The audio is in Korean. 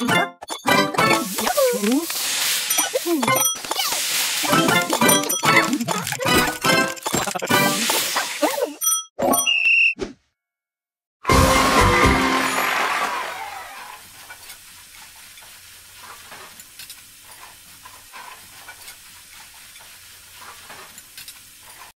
Mm-hmm. Cool.